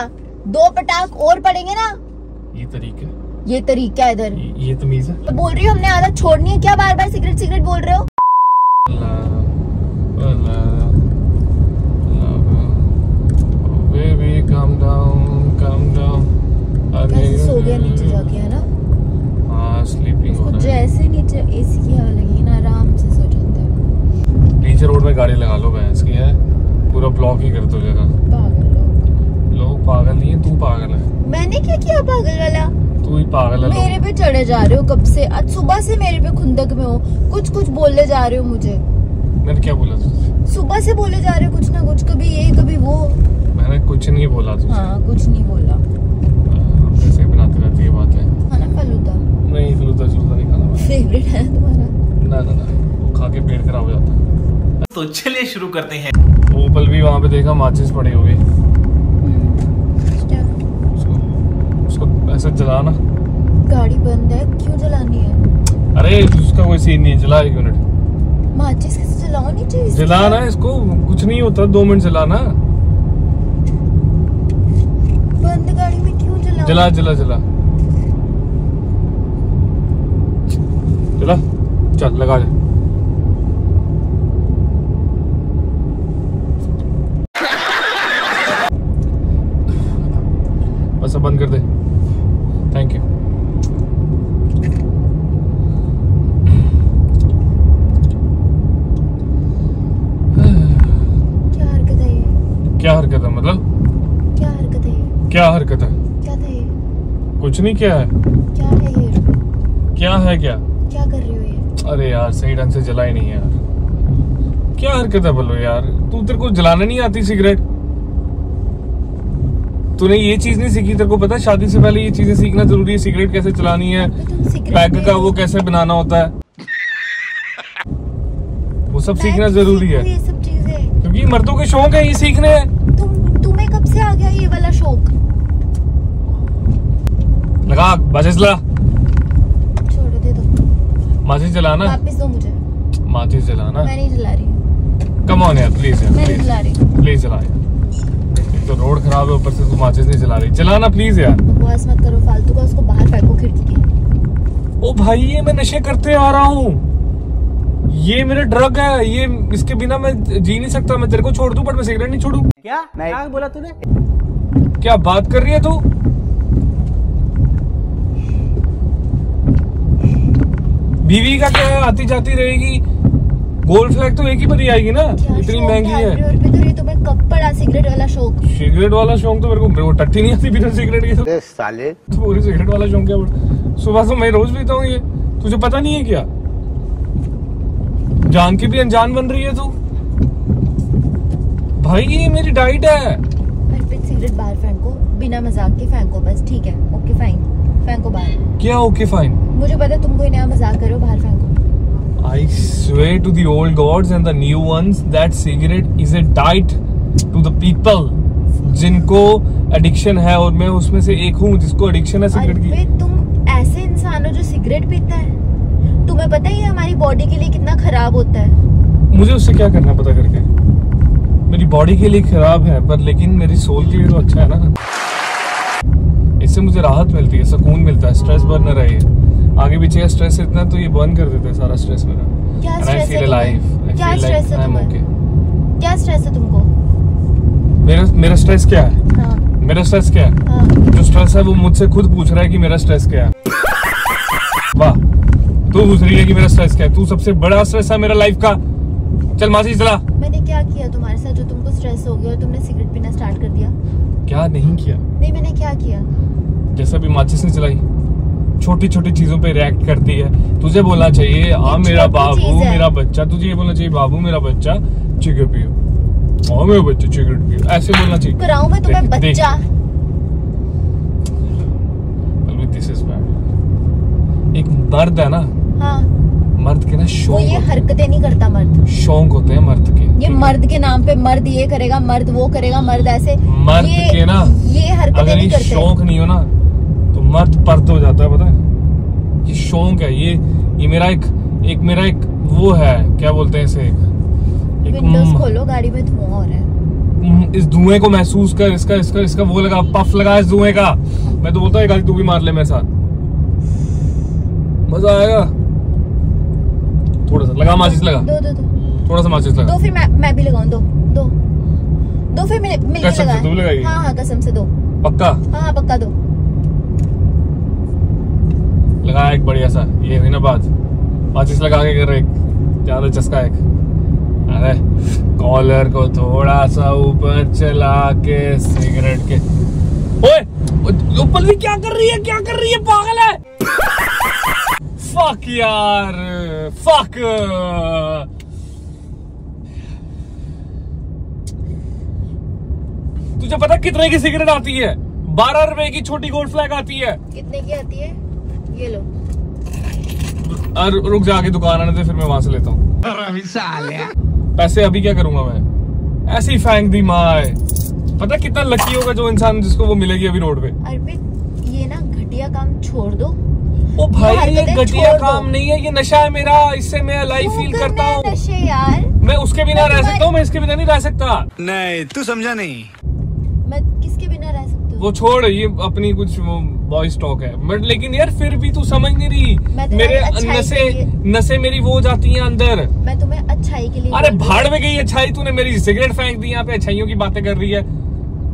दो पटाख और पड़ेंगे ना? ये तरीका। ये तरीका है इधर। ये, ये तमीज है। तो बोल रही हूँ हमने आदत छोड़नी है क्या? बार बार सिगरेट सिगरेट बोल रहे हो? calm down, calm down. कैसे सो गया? नीचे जाके है ना? हाँ स्लीपिंग हो कुछ रहा है। जैसे नीचे एसी की हवा लगी ना आराम से सो जाता है। नीचे रोड में गाड़ी लगा लो भैंस की है? पूरा ब्लॉक ही कर दो जगह। पागल। पागल नहीं है तू पागल है। मैंने क्या किया पागल वाला? तू ही पागल है मेरे पे चढ़े जा रहे हो कब से? आज सुबह से मेरे पे खुंदक में हो। कुछ कुछ बोलने जा रहे हो मुझे। मैंने क्या बोला सुबह से बोले जा रहे हो कुछ ना कुछ कभी ये कभी वो। मैंने कुछ नहीं बोला तुझसे। हाँ कुछ नहीं बोला। ही बनाते रहती है बातें खाना फलूदा नहीं फलूदा चलूदा नहीं खाना फेवरेट है तुम्हारा। ना ना ना वो खा के पेट खराब हो जाता है। तो चलिए शुरू करते हैं। वो पल भी वहाँ पे देखा माचिस पड़ी होगी क्या उसको उसको ऐसे जलाना। गाड़ी बंद है क्यों जलानी है? अरे उसका कोई सीन नहीं है जला एक मिनट माचिस कैसे जलाओ नहीं चाहिए जलाना इसको कुछ नहीं होता दो मिनट जलाना। बंद गाड़ी में क्यों जलाओ जला जला जला। चला चल लगा दे बस बंद कर दे थैंक यू क्या हरकत है ये क्या हरकत है? मतलब? क्या हरकत है? क्या हरकत है? क्या था कुछ नहीं क्या है। क्या है ये? क्या है क्या? क्या कर रही हो ये? अरे यार सही ढंग से जला ही नहीं यार। क्या हरकत है बोलो यार? तू तेरे को जलाना नहीं आती सिगरेट? तूने ये चीज़ नहीं सीखी? तेरे को पता शादी से पहले ये चीज़ें सीखना ज़रूरी है। सिगरेट कैसे चलानी है? पैग में का वो कैसे बनाना होता है? वो सब सीखना तो ज़रूरी है। सब क्योंकि मर्दों के शौक है ये सीखने। हैं तुम तुम्हें कब से आ गया ये वाला शौक। लगा माचिस ला छोड़ो दे दो। माचिस जलाना वापस दो मुझे। माचिस जलाना मैं नहीं जला रही। कम ऑन यार प्लीज़ यार मैं नहीं प्लीज़ जला रही। प्लीज़ जला यार। तो रोड खराब है ऊपर से तू माचिस नहीं जला रही। जलाना प्लीज़ यार। बकवास मत करो फालतू का उसको बाहर फेंको खिड़की की। ओ भाई ये मैं नशे करते आ रहा हूँ। ये मेरा ड्रग है ये इसके बिना मैं जी नहीं सकता। मैं तेरे को छोड़ दूँ बट मैं सिगरेट नहीं छोड़ू। क्या? क्या बोला तूने? क्या बात कर रही है तू? बीवी का क्या आती जाती रहेगी। गोल्ड फ्लैग तो एक ही बनी आएगी ना? इतनी महँगी है। है तो सिगरेट वाला शौक। सिगरेट वाला शौक तो मेरे को वो टट्टी नहीं आती बिना सिगरेट के। तो साले। तो पूरी सिगरेट वाला शौक क्या बोल सुबह से मैं रोज पीता हूँ ये। तुझे पता नहीं है क्या? जान की भी अनजान बन रही है तू। भाई ये मेरी डाइट है। सिगरेट बाहर फेंको बिना मज़ाक के फेंको बस ठीक है ओके फाइन फेंको बाहर। क्या ओके फाइन मुझे पता है तुम कोई नया मज़ाक करो बाहर फेंको I swear to the old gods and the new ones that cigarette is a diet to the people जिनको एडिक्शन है और मैं उसमें से एक हूँ जिसको एडिक्शन है सिगरेट की। तुम ऐसे इंसान हो जो सिगरेट पीता है। तुम्हें पता है हमारी बॉडी के लिए कितना खराब होता है? मुझे उससे क्या करना पता करके? मेरी बॉडी के लिए खराब है पर लेकिन मेरी सोल के लिए तो अच्छा है ना। इससे मुझे राहत मिलती है सुकून मिलता है स्ट्रेस बर्न रहे आगे पीछे का स्ट्रेस इतना तो ये बर्न कर देता है सारा स्ट्रेस मेरा। क्या है है स्ट्रेस है तुमको? मेरा मेरा स्ट्रेस क्या है? हाँ। मेरा स्ट्रेस क्या है? हाँ। जो स्ट्रेस है वो मुझसे खुद पूछ रहा है कि मेरा स्ट्रेस क्या है। वाह। तू पूछ रही है कि मेरा स्ट्रेस क्या है? तू सबसे बड़ा स्ट्रेस है मेरा लाइफ का। चल मासी चला। मैंने क्या किया तुम्हारे साथ जो तुमको स्ट्रेस हो गया और तुमने सिगरेट पीना स्टार्ट कर दिया? क्या नहीं किया? नहीं मैंने क्या किया? जैसा भी माचिस ने चलाई। छोटी छोटी चीज़ों पे रिएक्ट करती है। तुझे बोलना चाहिए हाँ मेरा बाबू मेरा बच्चा। तुझे ये बोलना चाहिए बाबू मेरा बच्चा चिकन पियो। हाँ मेरा बच्चा चिकन पियो। ऐसे बोलना चाहिए। कराऊं मैं तुम्हें। बच्चा? This is एक मर्द है ना? हाँ। मर्द के ना वो शौक ये हरकतें नहीं करता मर्द। शौक होते हैं मर्द के। ये मर्द के नाम पे मर्द ये करेगा मर्द वो करेगा मर्द ऐसे। मर्द ये, के ना ये हरकतें अगर नहीं ये शौक नहीं हो ना तो मर्द पर्द हो जाता है पता है? ये शौक है ये ये मेरा एक एक मेरा एक वो है क्या बोलते हैं इसे? एक खोलो गाड़ी में धुआँ हो रहा है। इस धुएँ को महसूस कर इसका इसका इसका वो लगा पफ लगा इस धुएँ का। मैं तो बोलता हूँ एक आधी तू भी मार ले मेरे साथ। मज़ा आएगा। थोड़ा सा लगा माचिस लगा? दो दो दो। थोड़ा सा माचिस लगा। दो फिर मैं मैं भी लगाऊँ दो दो। दो फिर मिल मिलके कसम से लगाएँ तू भी लगाएगी? हाँ? हाँ कसम से दो। पक्का? हाँ हाँ पक्का दो। लगा एक बढ़िया सा ये हुई ना बात। माचिस लगा के कर एक ज़्यादा चस्का एक। अरे कॉलर को थोड़ा सा ऊपर चला के सिगरेट के। ओए ओ, पल्लवी क्या कर रही है क्या कर रही है पागल है? फक यार फक तुझे पता कितने की सिगरेट आती है? बारह रुपए की छोटी गोल्ड फ्लैग आती है। कितने की आती है? ये लो। और रुक जा आगे दुकान आने दे फिर मैं वहाँ से लेता हूँ। पैसे अभी क्या करूँगा मैं? ऐसी फेंक दी माँ पता कितना लकी होगा जो इंसान जिसको वो मिलेगी अभी रोड पे? अर्पित ये ना घटिया काम छोड़ दो। ओ भाई ये घटिया काम नहीं है ये नशा है मेरा इससे मैं लाइफ फील करता हूँ। मैं उसके बिना रह सकता हूँ मैं इसके बिना नहीं रह सकता। नहीं तू समझा नहीं। मैं किसके बिना रह सकती हूँ? वो छोड़ ये अपनी कुछ बॉय स्टॉक है। बट लेकिन यार फिर भी तू समझ नहीं रही। मेरे नशे नशे मेरी वो हो जाती हैं अंदर। मैं तुम्हें अच्छाई के लिए अरे भाड़ में गई अच्छाई तूने मेरी सिगरेट फेंक दी यहाँ पे अच्छाइयों की बातें कर रही है।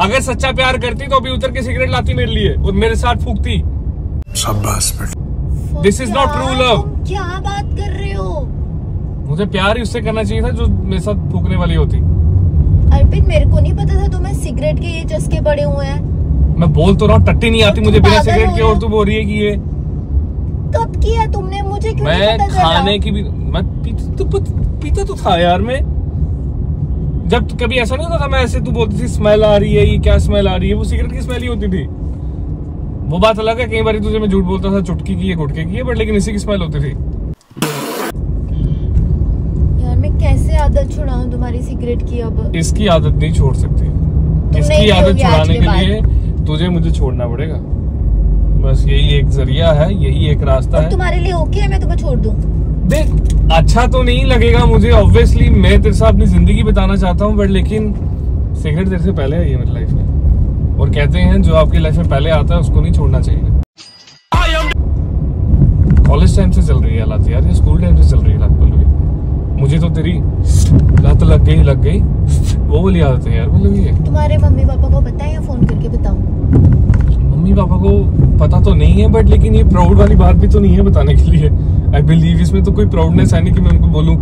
अगर सच्चा प्यार करती तो अभी उतर के सिगरेट लाती मेरे लिए और मेरे साथ फूकती। शाबाश बेटा। This is not क्या? true love. तुम क्या बात कर रहे हो? मुझे प्यार ही उससे करना चाहिए था जो मेरे साथ फूकने वाली होती। अर्पित मेरे को नहीं पता था तुम्हें सिगरेट के ये चस्के पड़े हुए हैं। मैं बोल तो रहा हूँ टट्टी नहीं आती मुझे बिना सिगरेट के और तू बोल रही है कि ये। कब किया तुमने? मुझे क्यों मैं पता खाने की भी मैं पीता तो पीता तो था यार मैं। जब तो कभी ऐसा नहीं होता था मैं ऐसे तू बोलती थी स्मेल आ रही है ये क्या स्मेल आ रही है? वो सिगरेट की स्मेल ही होती थी। वो बात अलग है कई बार तुझे मैं झूठ बोलता था चुटकी की है गुटके की है बट लेकिन इसी की स्मेल होती थी। यार मैं कैसे आदत छुड़ाऊं तुम्हारी सिगरेट की अब? इसकी आदत नहीं छोड़ सकती। इसकी आदत छुड़ाने के लिए तुझे मुझे छोड़ना पड़ेगा। बस यही एक ज़रिया है यही एक रास्ता है। तुम्हारे लिए ओके है मैं तुम्हें छोड़ दूँ? देख अच्छा तो नहीं लगेगा मुझे ऑब्वियसली मैं तेरे साथ अपनी ज़िंदगी बिताना चाहता हूँ बट लेकिन सिगरेट तेरे से पहले आई है मेरी लाइफ में। और कहते हैं जो आपकी लाइफ में पहले आता है उसको नहीं छोड़ना चाहिए। कॉलेज टाइम से चल रही है हालात यार ये स्कूल टाइम से चल रही है हालात पल्लवी मुझे तो तेरी लत लग गई लग गई। वो वाली आदत है यार पल्लवी ये। तुम्हारे मम्मी पापा को है या फ़ोन करके बताऊँ? मम्मी पापा को पता तो नहीं है बट लेकिन ये प्राउड वाली बात भी तो नहीं है बताने के लिए। आई बिलीव इसमें तो कोई प्राउडनेस है नहीं कि मैं उनको बोलूँ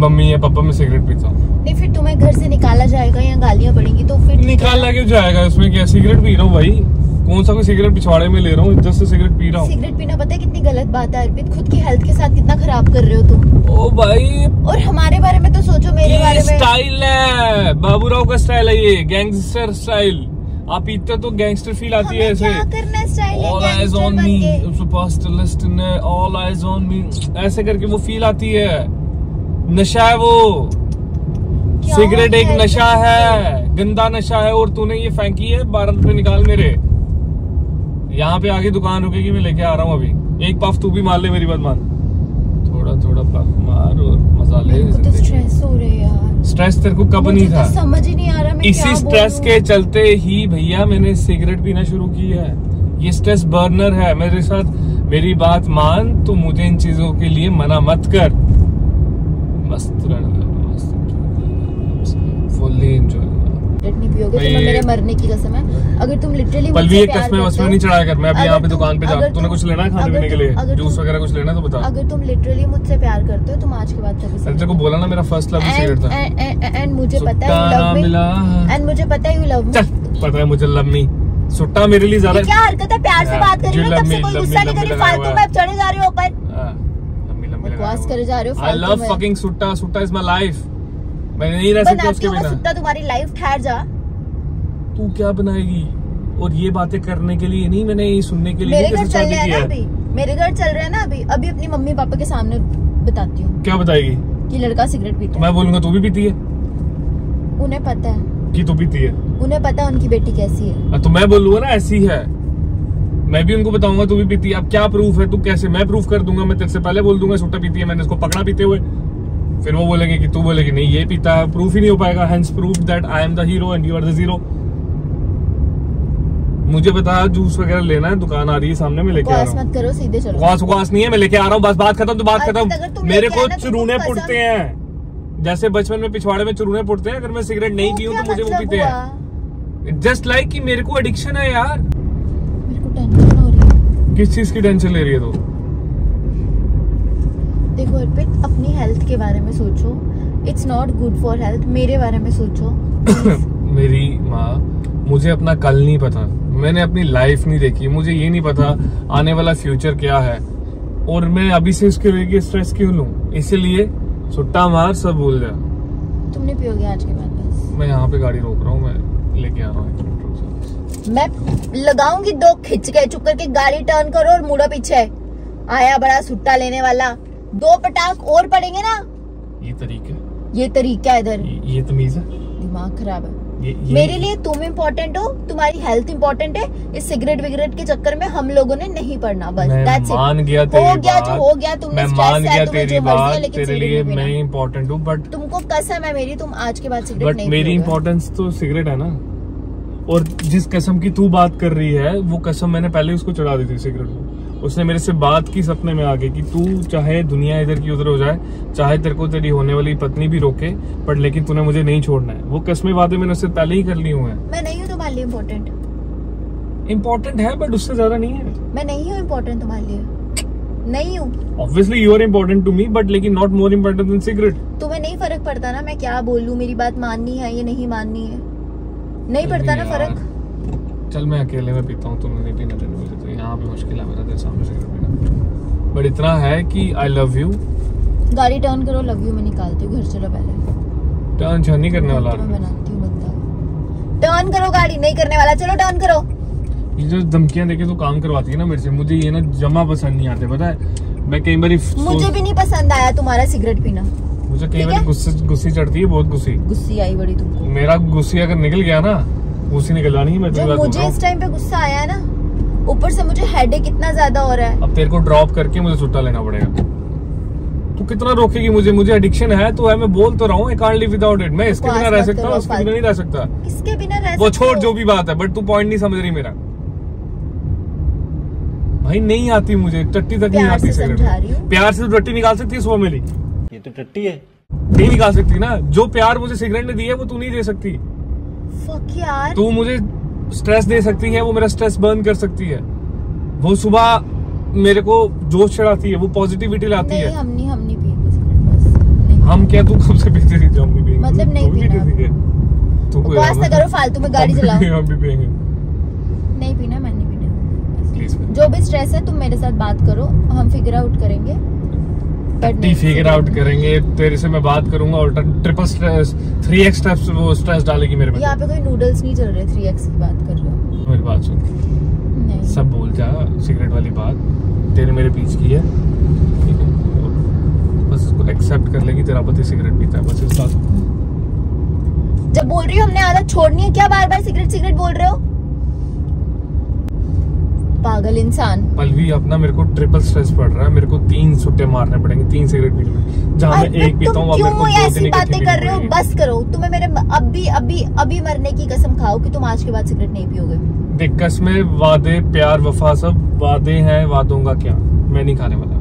मम्मी या पापा मैं सिगरेट पीता हूँ। नहीं फिर तुम्हें घर से निकाला जाएगा या गालियाँ पड़ेंगी तो फिर निकाल ना? जाएगा? इसमें क्या सिगरेट पी रहा हूँ भाई? कौन सा कोई सिगरेट पिछवाड़े में ले रहा हूँ से सिगरेट पी रहा हूँ? सिगरेट पीना पता है कितनी गलत बात है अर्पित खुद की हेल्थ के साथ कितना खराब कर रहे हो तुम? ओ भाई। और हमारे बारे में तो सोचो मेरे बारे में। स्टाइल है। बाबूराव का स्टाइल है ये गैंगस्टर स्टाइल आप पीते तो गैंगस्टर फील आती है ऐसे। क्या me. Superstalist in there. All eyes on me. ऐसे करके वो फील आती है। नशा है वो। क्या सिगरेट एक नशा है? गंदा नशा है और तूने ये फेंकी है बारह रुपए निकाल मेरे। यहाँ पे आगे दुकान रुकेगी मैं लेके आ रहा हूँ अभी। एक पफ तू भी मार ले मेरी बात मान थोड़ा थोड़ा पफ मार और मज़ा ले तो स्ट्रेस हो रहे यार। स्ट्रेस तेरे को कब नहीं तो था? समझ ही नहीं आ रहा मैं इसी स्ट्रेस के चलते ही भैया मैंने सिगरेट पीना शुरू की है। ये स्ट्रेस बर्नर है। मेरे साथ मेरी बात मान तो मुझे इन चीज़ों के लिए मना मत कर मस्त रहने दे, मस्त फुल्ली एंजॉय नहीं पियोगे तो मेरे मरने की कसम है। अगर तुम लिटरली पलवी एक कसमें वसमें नहीं चढ़ाया कर मैं अभी यहाँ पे दुकान पे जा तूने कुछ लेना है खाने पीने के लिए? जूस वगैरह कुछ लेना है तो बता। अगर तुम लिटरली मुझसे प्यार करते हो तुम आज के बाद कभी तेरे को बोला ना मेरा फ़र्स्ट लव सिगरेट था। एंड मुझे पता है सुट्टा यू लव मिला। मी एंड मुझे पता है यू लव मी पता है मुझे लम्मी सुट्टा मेरे लिए ज़्यादा क्या हरकत है? प्यार से बात कर रही हो तब से कोई गुस्सा नहीं कर रही फालतू में चढ़े जा रहे हो ऊपर। हाँ, बकवास करे जा रहे हो आई लव फकिंग सुट्टा सुट्टा इज़ माय लाइफ मैं नहीं रह सकता उसके बिना। सुट्टा तुम्हारी लाइफ ठहर जा। तू क्या बनाएगी? और ये बातें करने के लिए नहीं मैंने ये सुनने के लिए मेरे घर चल रहे ना अभी। मेरे घर चल रहे हैं ना अभी। अभी अपनी मम्मी पापा के सामने बताती हूँ क्या बताएगी? कि लड़का सिगरेट पीता मैं बोलूँगा तू भी पीती है? है उन्हें पता है। कि तू पीती है? उन्हें पता है उनकी बेटी कैसी है। हाँ, तो मैं बोलूँगा ना ऐसी है। मैं भी उनको बताऊँगा तू भी पीती है। अब क्या प्रूफ है? तू कैसे? मैं प्रूफ कर दूँगा मैं तेरे से पहले बोल दूँगा सुट्टा पीती है मैंने इसको पकड़ा पीते हुए। फिर वो बोलेंगे कि तू बोलेगी नहीं ये पीता है प्रूफ ही नहीं हो पाएगा hence proof that I am the hero and you are the zero मुझे बता जूस वगैरह लेना है दुकान आ रही है सामने मैं लेके आ रहा हूँ। मत करो सीधे चलो। बकवास बकवास नहीं है मैं लेके आ रहा हूँ बस बात खत्म तो बात खत्म। मेरे को तो चुरूने पुड़ते हैं। जैसे बचपन में पिछवाड़े में चुरूने पुटते हैं अगर मैं सिगरेट नहीं वो पीऊँ तो मुझे वो मतलब पीते हैं। जस्ट लाइक कि मेरे को एडिक्शन है यार। मेरे को टेंशन हो रही है। किस चीज़ की टेंशन ले रही है तो? देखो अर्पित अपनी हेल्थ के बारे में सोचो। It's not good for health मेरे बारे में सोचो। मेरी माँ मुझे अपना कल नहीं पता। मैंने अपनी लाइफ नहीं देखी। मुझे ये नहीं पता आने वाला फ्यूचर क्या है। और मैं अभी से इसके लिए स्ट्रेस क्यों लूँ? इसीलिए सुट्टा मार सब भूल जा। तुम नहीं पियोगे आज के बाद बस? मैं यहाँ पे गाड़ी रोक रहा हूँ मैं लेके आ रहा हूँ। मैं लगाऊँगी दो खिंच के चुप करके गाड़ी टर्न करो और मुड़ा पीछे। आया बड़ा सुट्टा लेने वाला। दो पटाख और पड़ेंगे ना? ये तरीका। ये तरीका है इधर। ये, ये तमीज है। दिमाग खराब है। ये, ये मेरे लिए तुम इम्पोर्टेंट हो तुम्हारी हेल्थ इम्पोर्टेंट है। इस सिगरेट विगरेट के चक्कर में हम लोगों ने नहीं पढ़ना बस। that's मान गया हो गया जो हो गया तुमने मैं मान गया तेरी बात तेरे लिए मैं इम्पोर्टेंट हूँ बट तुमको कसम है मेरी तुम आज के बाद सिगरेट नहीं मेरी इम्पोर्टेंस तो सिगरेट है ना। और जिस कसम की तू बात कर रही है वो कसम मैंने पहले उसको चढ़ा दी थी सिगरेट को। उसने मेरे से बात की सपने में आगे कि तू चाहे दुनिया इधर की उधर हो जाए चाहे तेरे को तेरी होने वाली पत्नी भी रोके पर लेकिन तूने मुझे नहीं छोड़ना है। वो कस्में वादे मैंने उससे पहले ही कर ली हुए हैं। मैं नहीं हूँ तुम्हारे लिए इम्पोर्टेंट इम्पोर्टेंट है बट उससे ज़्यादा नहीं है। मैं नहीं हूँ इम्पोर्टेंट तुम्हारे लिए। नहीं हूँ। Obviously you are important to me but लेकिन not more important than cigarette तुम्हें नहीं फ़र्क पड़ता ना मैं क्या बोलूँ मेरी बात माननी है ये नहीं माननी है। नहीं पड़ता ना फ़र्क? चल मैं अकेले में पीता हूँ तुमने नहीं पीना देना तो पे मुश्किल है मेरा तेरे सामने सिगरेट पीना बट इतना है कि आई लव यू गाड़ी टर्न करो लव यू मैं निकालती हूँ घर चलो पहले। टर्न छर्न नहीं करने वाला। मैं बनाती हूँ बंदा। टर्न करो गाड़ी नहीं करने वाला। चलो टर्न करो। ये जो धमकियाँ देके तो काम करवाती है ना मेरे से मुझे ये ना जमा पसंद नहीं आते पता है? मैं कई बार मुझे भी नहीं पसंद आया तुम्हारा सिगरेट पीना। मुझे कई बार? गुस्से गुस्सी चढ़ती है बहुत गुस्सी। गुस्सी आई बड़ी तुमको। मेरा गुस्सी अगर निकल गया ना गुस्सी निकल जानी है मैं बोल मुझे इस टाइम पे गुस्सा आया है ना ऊपर से मुझे हेडेक कितना ज़्यादा हो रहा है। अब तेरे को ड्रॉप करके मुझे छुट्टा लेना पड़ेगा। तू कितना रोकेगी मुझे? मुझे एडिक्शन है तो है मैं बोल तो रहा हूँ आई लिव विदाउट इट मैं इसके बिना रह सकता हूँ इसके बिना नहीं रह सकता। किसके बिना रह वो छोड़ जो भी बात है बट तू पॉइंट नहीं समझ रही मेरा। भाई नहीं आती मुझे टट्टी तक नहीं आती सिगरेट। प्यार से तो टट्टी निकाल सकती है सुबह मेरी ये तो टट्टी है। नहीं निकाल सकती ना। जो प्यार मुझे सिगरेट ने दी है वो तू नहीं दे सकती। यार। तू मुझे स्ट्रेस दे सकती है वो मेरा स्ट्रेस बर्न कर सकती है। वो सुबह मेरे को जोश चढ़ाती है वो पॉजिटिविटी लाती नहीं है। हम नहीं हम नहीं। हम क्या तू कब से पीते थी? हम भी मतलब नहीं तू पीना। पीती है तू बकवास ना करो फालतू में गाड़ी चलाओ। हम भी पिएँगे। नहीं पीना मैं नहीं पीना। जो भी स्ट्रेस है तुम मेरे साथ बात करो हम फिगर आउट करेंगे। टी फिगर आउट करेंगे तेरे से मैं बात करूँगा और triple stress three X steps वो स्ट्रेस डालेगी मेरे पे। यहाँ पे कोई नूडल्स नहीं चल रहे थ्री एक्स की बात कर रहे हो। मेरी बात सुन। सब भूल जा सिगरेट वाली बात। तेरे मेरे बीच की है। ठीक है बस इसको एक्सेप्ट कर लेगी तेरा पति सिगरेट पीता है बस इस बात। जब बोल रही हो हमने आदत छोड़नी है क्या बार बार सिगरेट सिगरेट बोल रहे हो? पागल इंसान। पलवी अपना मेरे को ट्रिपल स्ट्रेस पड़ रहा है। मेरे को तीन सुट्टे मारने पड़ेंगे तीन सिगरेट पीने में। जहाँ मैं एक पीता हूँ मेरे को ऐसी बातें कर रहे हो? बस करो। तुम्हें मेरे अभी अभी अभी मरने की कसम खाओ कि तुम आज के बाद सिगरेट नहीं पियोगे। देख कसमें वादे प्यार वफा सब वादे हैं वादों का क्या? मैं नहीं खाने वाला।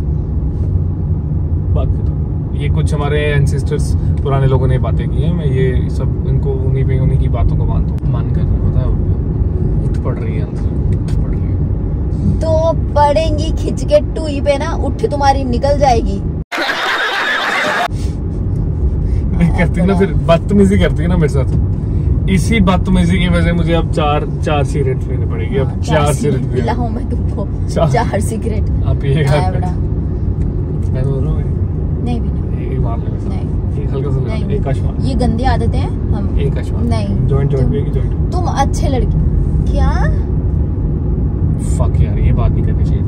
बात ये कुछ हमारे एंसेस्टर्स पुराने लोगों ने बातें की हैं। मैं ये सब इनको उन्हीं पे उन्हीं की बातों को मानता हूँ। मन कर रहा पता है उठ पड़ रही है अंदर। उठ पड़ रही है। तो पड़ेंगी खिंच के टूई पे ना उठ तुम्हारी निकल जाएगी। नहीं करती ना फिर बदतमीजी करती है ना मेरे साथ। इसी बदतमीजी की वजह मुझे अब चार चार सिगरेट पीने पड़ेगी। अब हाँ, चार सिगरेट पीने। मैं तुमको। चार- सिगरेट। आप ये मैं बोल रहा हूँ नहीं पीना। ये नहीं। गंदी आदतें हैं हम एक नहीं। जॉइंट जॉइंट तुम अच्छे लड़के क्या? फक यार ये बात नहीं करनी चाहिए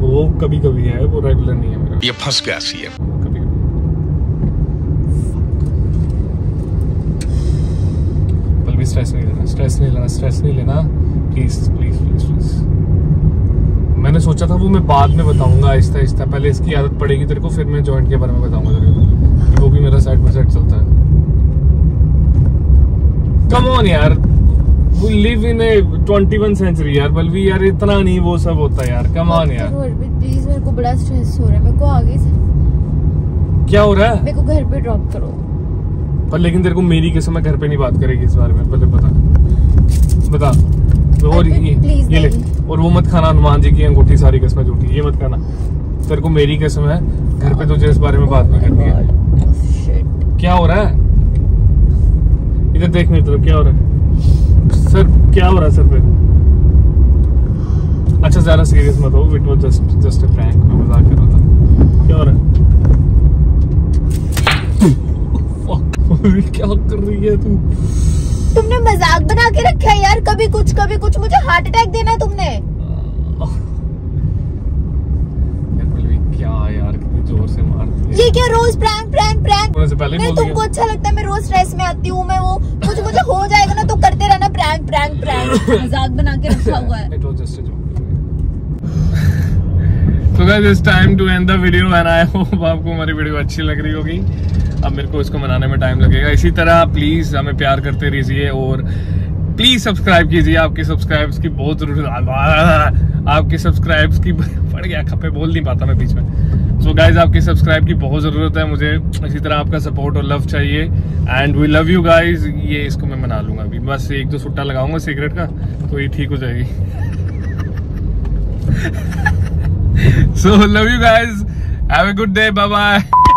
वो कभी कभी है वो रेगुलर नहीं है मेरा। ये फंस गया सी है कभी कभी पल भी स्ट्रेस नहीं लेना स्ट्रेस नहीं लेना स्ट्रेस नहीं लेना। प्लीज़ प्लीज़ प्लीज़ प्लीज़ मैंने सोचा था वो मैं बाद में बताऊँगा आहिस्ता आहिस्ता। पहले इसकी आदत पड़ेगी तेरे को फिर मैं जॉइंट के बारे में बताऊँगा तेरे को। वो भी मेरा साइड बाय साइड चलता है। कम ऑन यार। We live in a 21 century यार यार इतना नहीं वो सब होता यार कम ऑन यार। प्लीज़ मेरे को बड़ा स्ट्रेस हो रहा है मेरे को आगे से क्या हो रहा है? मेरे को घर पे ड्रॉप करो। पर लेकिन तेरे को मेरी कसम है घर पे नहीं बात करेगी इस बारे में पहले बता। बता और ये ये ले। और वो मत खाना हनुमान जी की अंगूठी सारी कसमें झूठी ये मत खाना। तेरे को मेरी कसम है घर पे तुझे इस बारे में बात नहीं करनी है। क्या हो रहा है? इधर देख मेरी तरफ़ क्या हो रहा है? सर, क्या हो रहा है सर पे? अच्छा ज़्यादा सीरियस मत हो it was just just a prank मैं मज़ाक कर रहा था। क्या हो रहा है? क्या कर रही है तू? तुमने मज़ाक बना के रखा है यार, कभी कुछ कभी कुछ, मुझे हार्ट अटैक देना है तुमने यार पल्लवी, क्या यार कितनी ज़ोर से मारती है क्या रोज प्रैंक प्रैंक प्रैंक बोल तुमको अच्छा लगता है मैं रोज स्ट्रेस में आती हूँ मैं वो कुछ मुझे हो जाएगा ना तो करते रहना प्रैंक प्रैंक प्रैंक मज़ाक बना के रखा हुआ है। It's time to end the video and I hope आपको हमारी वीडियो अच्छी लग रही होगी। अब मेरे को इसको मनाने में टाइम लगेगा। इसी तरह प्लीज़ हमें प्यार करते रहिए और प्लीज़ सब्सक्राइब कीजिए। आपके सब्सक्राइब्स की बहुत ज़रूरत आपके सब्सक्राइब्स की पड़ गया खप्पे बोल नहीं पाता मैं बीच में। सो गाइज़ आपकी सब्सक्राइब की बहुत ज़रूरत है, मुझे इसी तरह आपका सपोर्ट और लव चाहिए। And we love you guys ये इसको मैं मना लूँगा अभी। बस एक दो सुट्टा लगाऊँगा सिगरेट का तो ये ठीक हो जाएगी। So love you guys, have a good day bye bye